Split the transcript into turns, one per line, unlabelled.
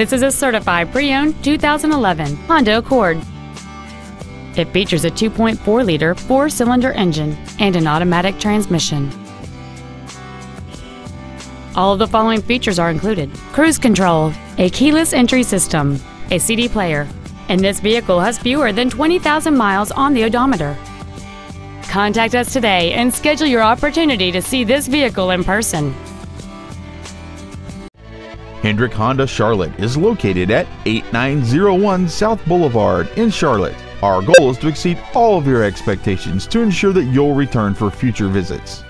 This is a certified pre-owned 2011 Honda Accord. It features a 2.4-liter four-cylinder engine and an automatic transmission. All of the following features are included. Cruise control, a keyless entry system, a CD player, and this vehicle has fewer than 20,000 miles on the odometer. Contact us today and schedule your opportunity to see this vehicle in person.
Hendrick Honda Charlotte is located at 8901 South Boulevard in Charlotte. Our goal is to exceed all of your expectations to ensure that you'll return for future visits.